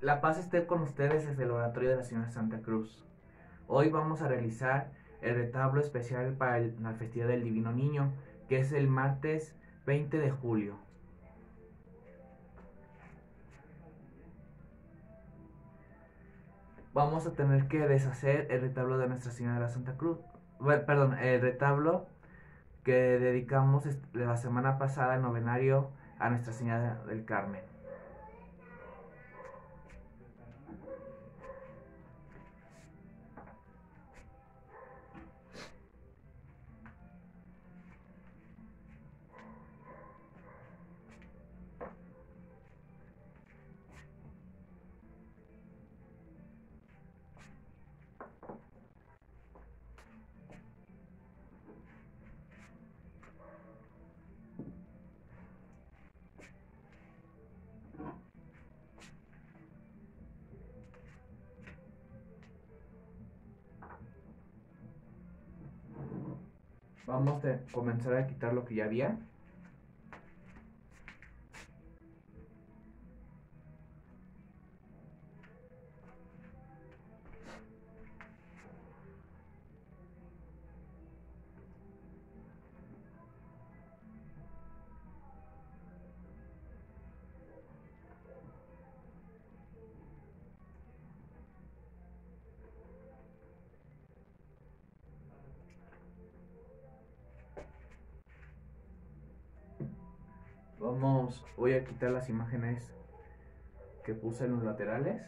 La paz esté con ustedes desde el oratorio de la Señora Santa Cruz. Hoy vamos a realizar el retablo especial para la festividad del Divino Niño, que es el martes 20 de julio. Vamos a tener que deshacer el retablo de Nuestra Señora de la Santa Cruz. perdón, el retablo que dedicamos la semana pasada al novenario a Nuestra Señora del Carmen. Vamos a comenzar a quitar lo que ya había. Voy a quitar las imágenes que puse en los laterales.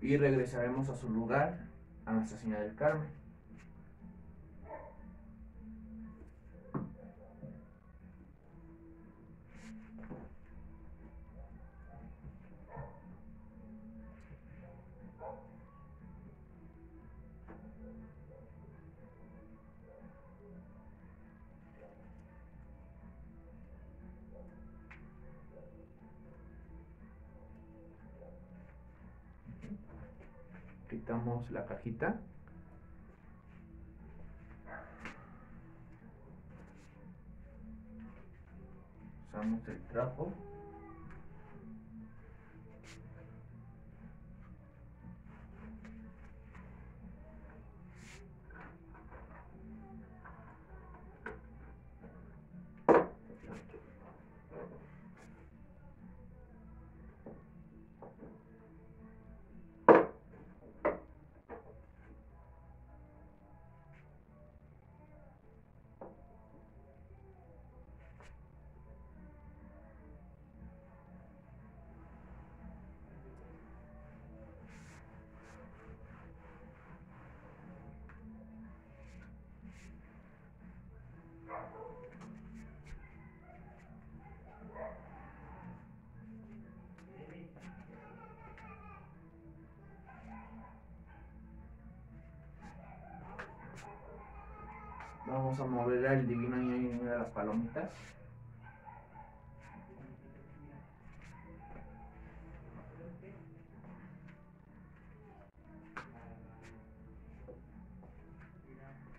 Y regresaremos a su lugar, a Nuestra Señora del Carmen. Quitamos la cajita. Usamos el trapo Vamos a mover al divino niño de las palomitas.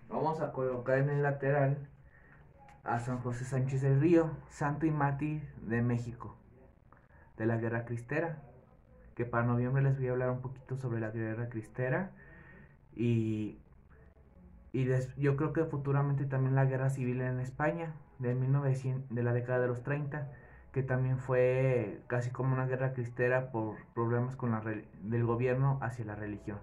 Vamos a colocar en el lateral a San José Sánchez del Río, santo y mártir de México, de la guerra cristera. Que para noviembre les voy a hablar un poquito sobre la guerra cristera y y yo creo que futuramente también la guerra civil en España, de, 1900, de la década de los 30, que también fue casi como una guerra cristera por problemas con la, del gobierno hacia la religión.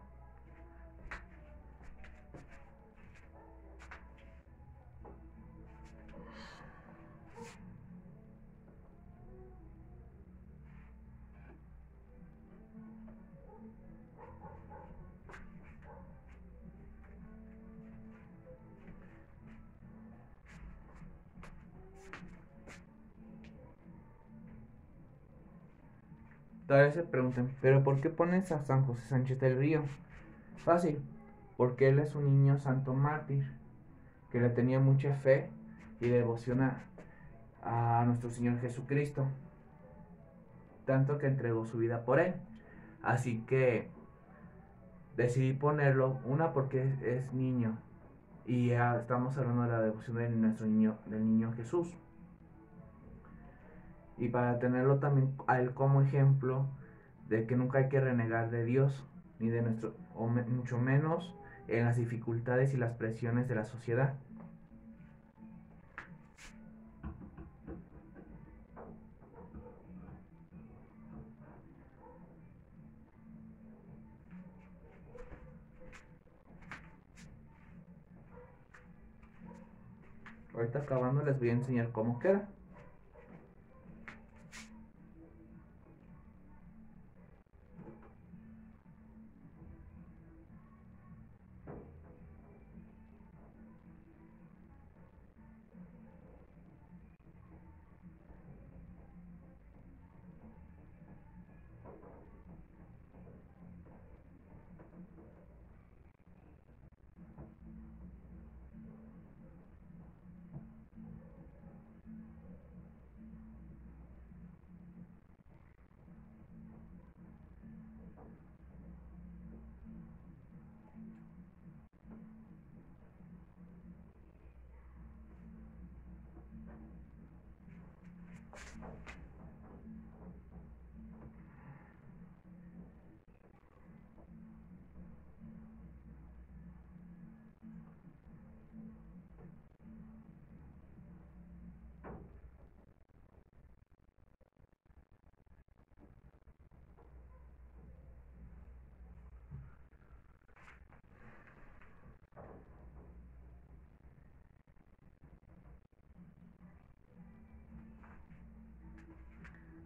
Todavía se preguntan, ¿pero por qué pones a San José Sánchez del Río? Fácil, porque él es un niño santo mártir, que le tenía mucha fe y devoción a, nuestro Señor Jesucristo, tanto que entregó su vida por él. Así que decidí ponerlo, una porque es, es niño, y ya estamos hablando de la devoción de nuestro niño, del niño Jesús. Y para tenerlo también a él como ejemplo de que nunca hay que renegar de Dios, ni de nuestro, o mucho menos en las dificultades y las presiones de la sociedad. Ahorita acabando les voy a enseñar cómo queda.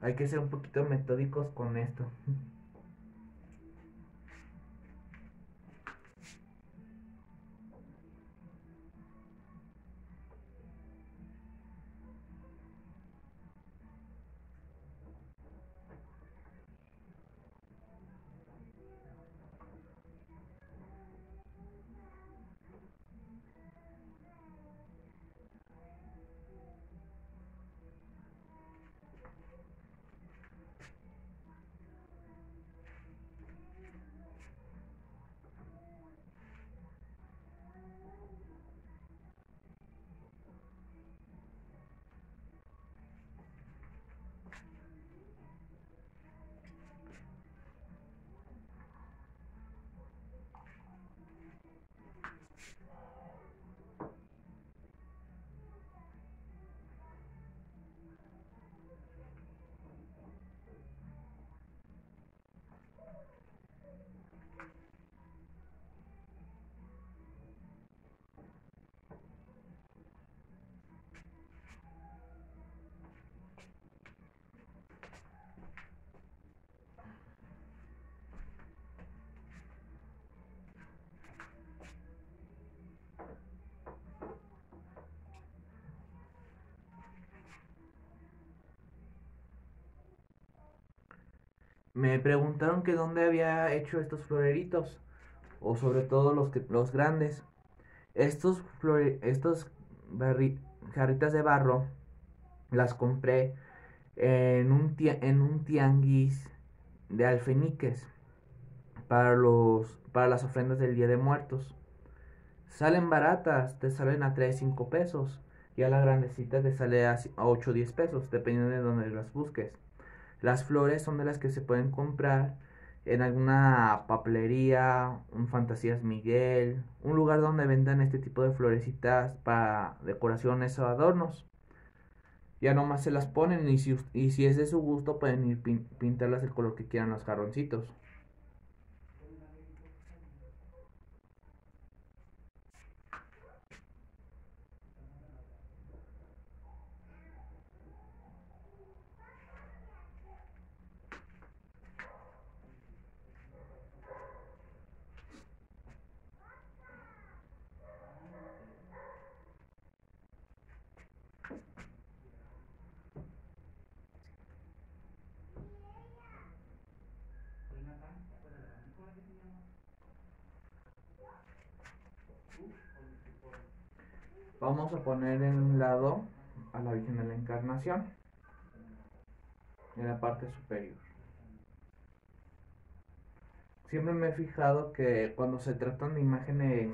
Hay que ser un poquito metódicos con esto. Me preguntaron que dónde había hecho estos floreritos o sobre todo los que los grandes. Estos flore, estos jarritas de barro las compré en un en un tianguis de alfeniques para los para las ofrendas del día de muertos. Salen baratas te salen a 3 5 pesos y a la grandecita te sale a 8 o 10 pesos dependiendo de donde las busques las flores son de las que se pueden comprar en alguna papelería, un Fantasías Miguel, un lugar donde vendan este tipo de florecitas para decoraciones o adornos. Ya nomás se las ponen y si, y si es de su gusto pueden ir pintarlas el color que quieran los jarroncitos. Vamos a poner en un lado a la Virgen de la Encarnación en la parte superior. siempre me he fijado que cuando se tratan de imágenes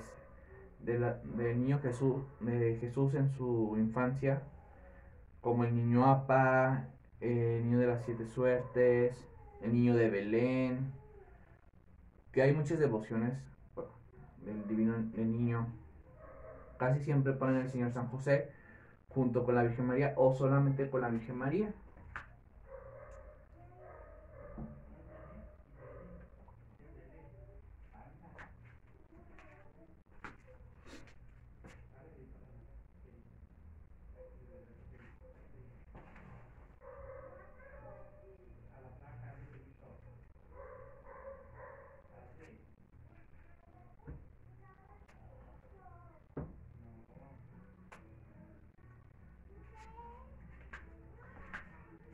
de del niño Jesús, de Jesús en su infancia, como el niño Apa, el niño de las siete suertes, el niño de Belén, que hay muchas devociones del divino el niño. Casi siempre ponen el Señor San José junto con la Virgen María o solamente con la Virgen María.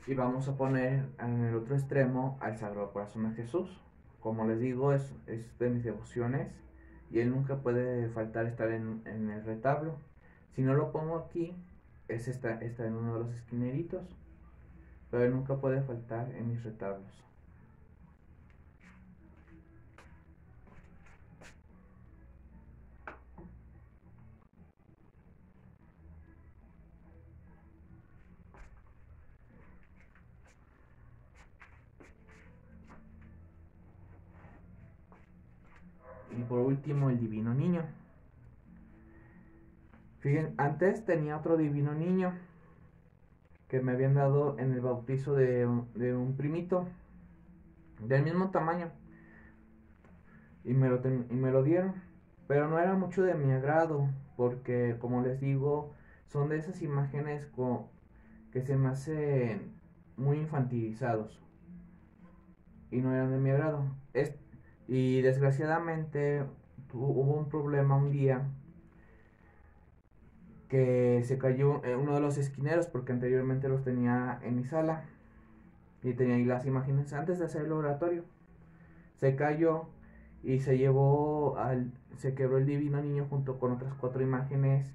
Y vamos a poner en el otro extremo al Sagrado Corazón de Jesús. Como les digo, es, es de mis devociones y él nunca puede faltar estar en, en el retablo. Si no lo pongo aquí, es está, está en uno de los esquineritos, pero él nunca puede faltar en mis retablos. Y por último, el divino niño. Fíjense, antes tenía otro divino niño que me habían dado en el bautizo de, un primito del mismo tamaño. Y me, lo y me lo dieron. Pero no era mucho de mi agrado, porque como les digo, son de esas imágenes que se me hacen muy infantilizados. Y no eran de mi agrado. Y desgraciadamente hubo un problema un día que se cayó uno de los esquineros porque anteriormente los tenía en mi sala y tenía ahí las imágenes antes de hacer el oratorio. Se cayó y se llevó al se quebró el divino niño junto con otras cuatro imágenes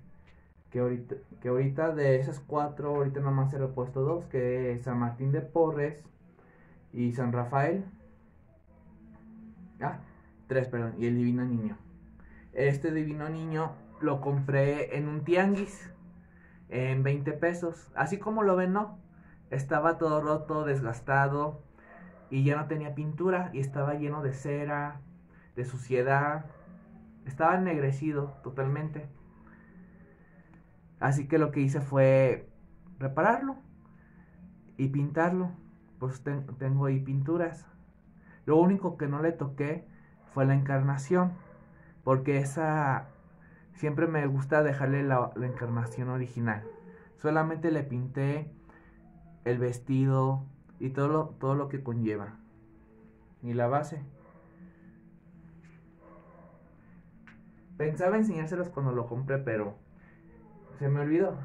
que ahorita, que ahorita de esas cuatro ahorita nomás se he puesto dos que San Martín de Porres y San Rafael Tres, perdón. Y el divino niño. Este divino niño lo compré en un tianguis en 20 pesos. Así como lo ven, ¿no? Estaba todo roto, desgastado y ya no tenía pintura y estaba lleno de cera, de suciedad. Estaba ennegrecido totalmente. Así que lo que hice fue repararlo y pintarlo. Pues tengo ahí pinturas. Lo único que no le toqué fue la encarnación, porque esa siempre me gusta dejarle la, encarnación original. Solamente le pinté el vestido y todo lo, todo lo que conlleva. Y la base. Pensaba enseñárselos cuando lo compré, pero se me olvidó.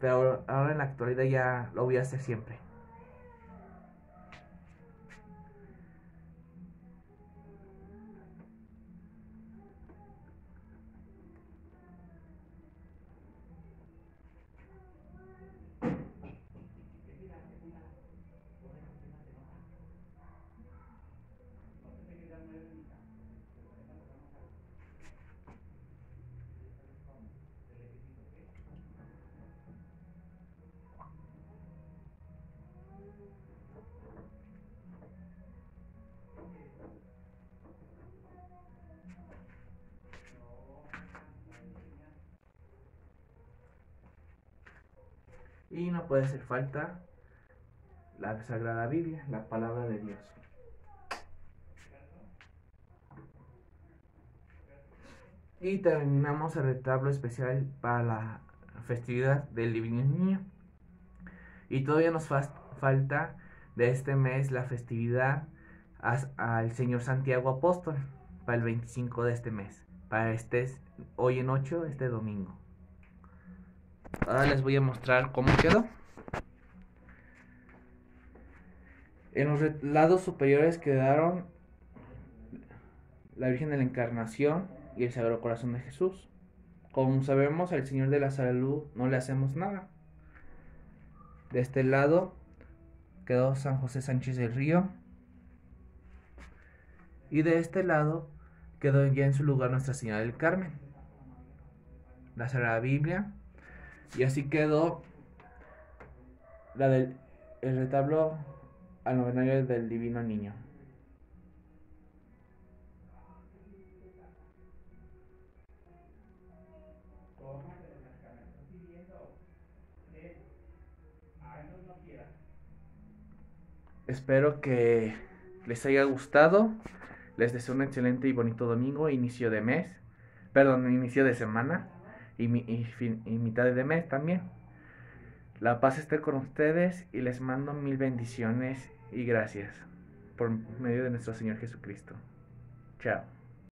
Pero ahora en la actualidad ya lo voy a hacer siempre. Y no puede hacer falta la Sagrada Biblia, la palabra de Dios. Y terminamos el retablo especial para la festividad del Divino Niño. Y todavía nos falta de este mes la festividad al Señor Santiago Apóstol para el 25 de este mes. Para este hoy en 8, este domingo. Ahora les voy a mostrar cómo quedó. En los lados superiores quedaron la Virgen de la Encarnación y el Sagrado Corazón de Jesús. Como sabemos, al Señor de la Salud no le hacemos nada. De este lado quedó San José Sánchez del Río. Y de este lado quedó ya en su lugar Nuestra Señora del Carmen, la Sagrada Biblia, y así quedó la del el retablo al novenario del Divino Niño. Espero que les haya gustado. Les deseo un excelente y bonito domingo, inicio de mes. Perdón, inicio de semana y, y mitad de mes también. La paz esté con ustedes y les mando mil bendiciones y gracias por medio de nuestro Señor Jesucristo. Chao.